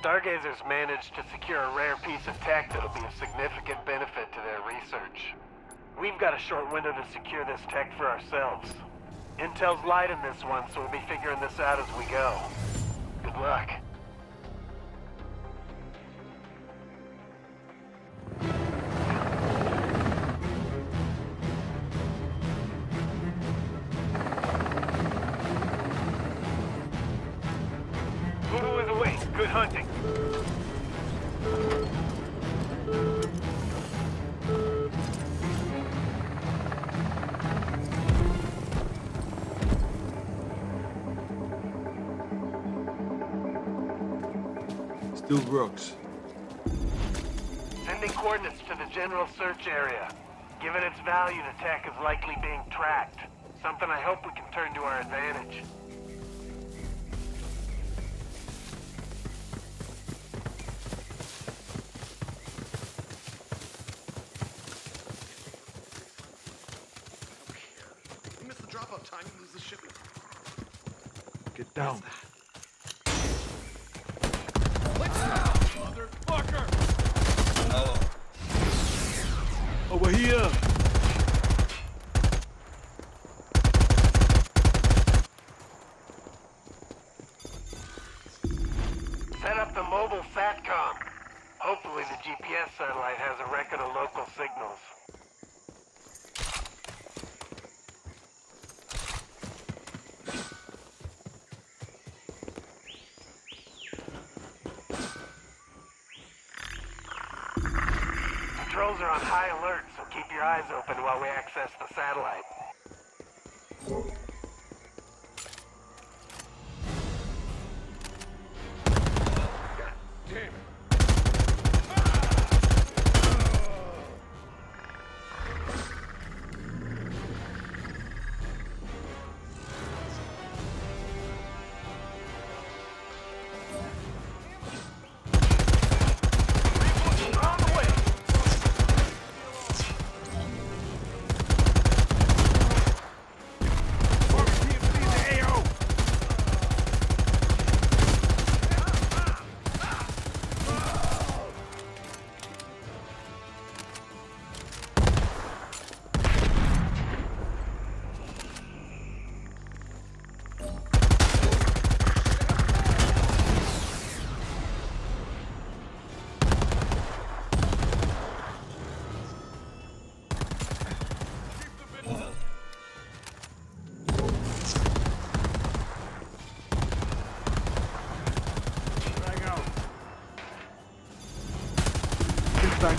Stargazers managed to secure a rare piece of tech that'll be a significant benefit to their research. We've got a short window to secure this tech for ourselves. Intel's light in this one, so we'll be figuring this out as we go. Good luck. Still Brooks. Sending coordinates to the general search area. Given its value, the tech is likely being tracked. Something I hope we can turn to our advantage. You miss the drop-off time, you lose the shipment. Get down. Over here! Set up the mobile SATCOM. Hopefully the GPS satellite has a record of local signals. Controls are on high alert, so keep your eyes open while we access the satellite.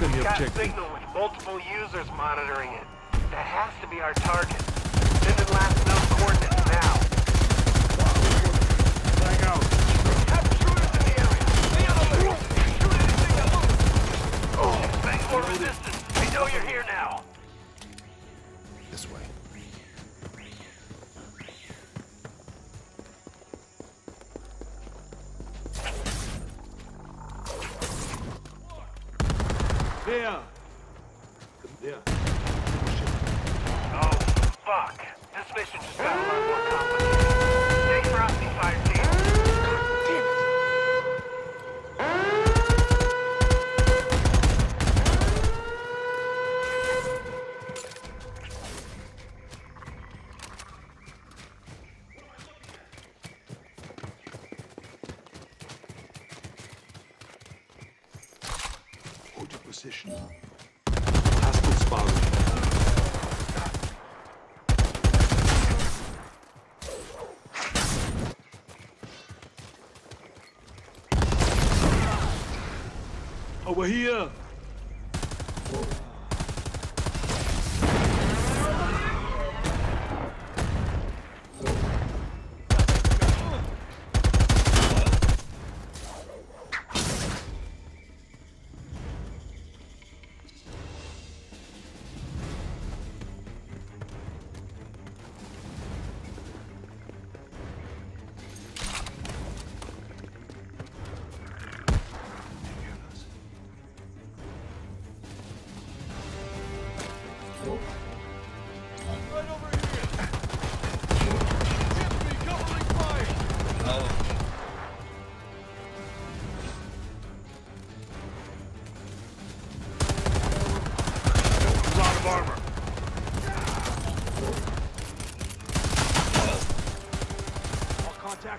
On the objective. signal with multiple users monitoring it. That has to be our target. Sending last known coordinates There! Over here!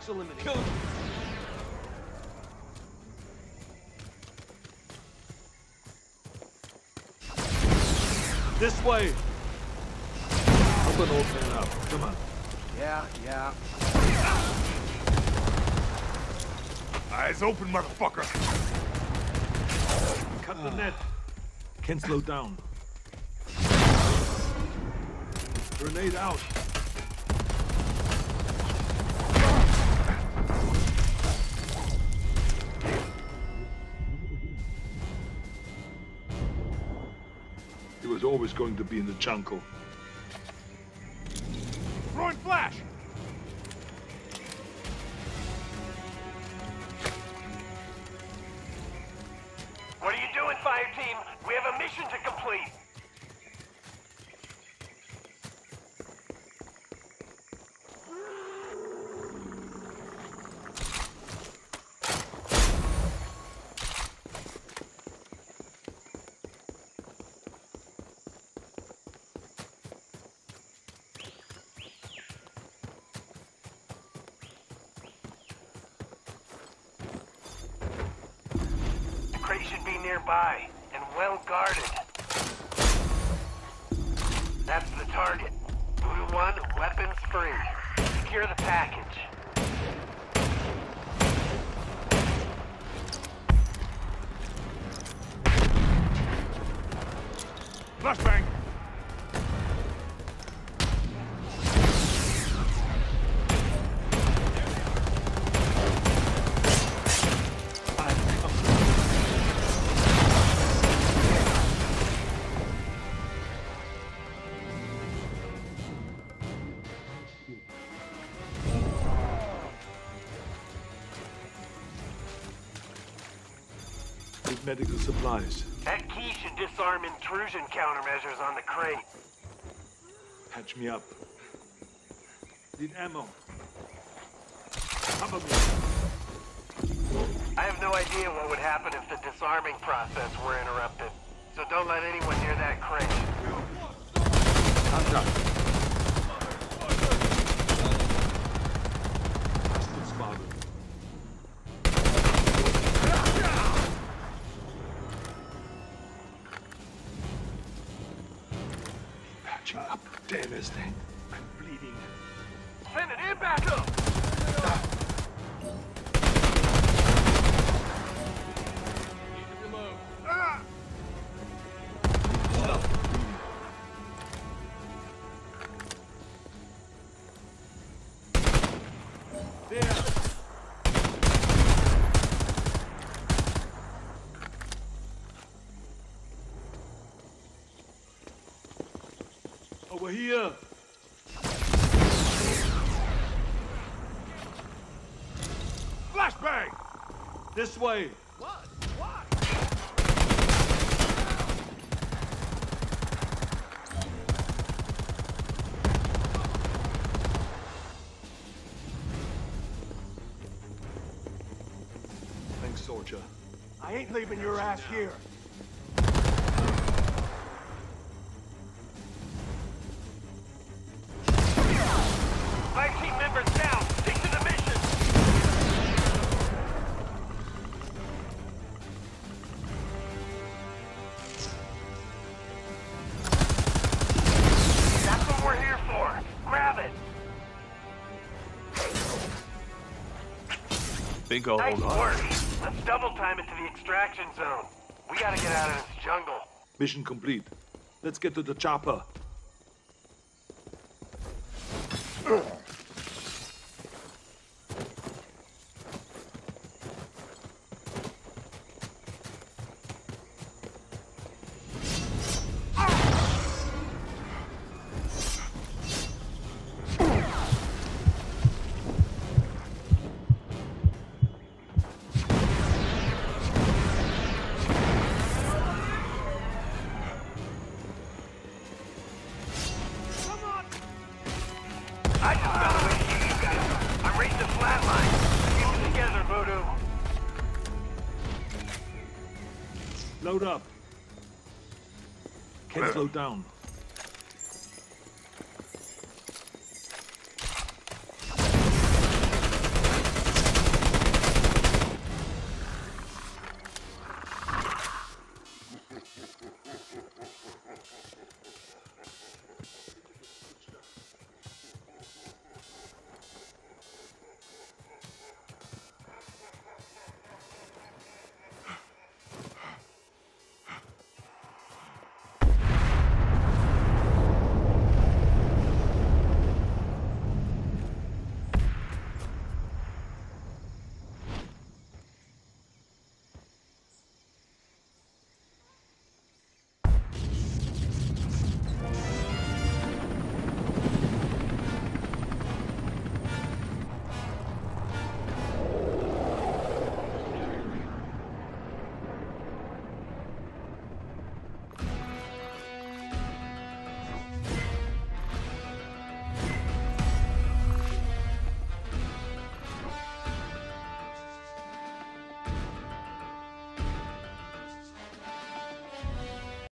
Targets eliminated. This way! Help an old man out. Come on. Yeah, yeah. Eyes open, motherfucker. Cut the net. Can't slow down. Grenade out. Was always going to be in the jungle. Be nearby and well guarded. That's the target. Blue one, weapons free. Secure the package. Flashbang. Medical supplies. That key should disarm intrusion countermeasures on the crate. Patch me up. Need ammo. Cover me. I have no idea what would happen if the disarming process were interrupted. So don't let anyone near that crate. Hostile Here! Flashbang. This way! What? What? Thanks, soldier. I ain't leaving your ass here. Bingo, Nice hold on. work! Let's double time it to the extraction zone. We gotta get out of this jungle. Mission complete. Let's get to the chopper. Load up. Can't slow down.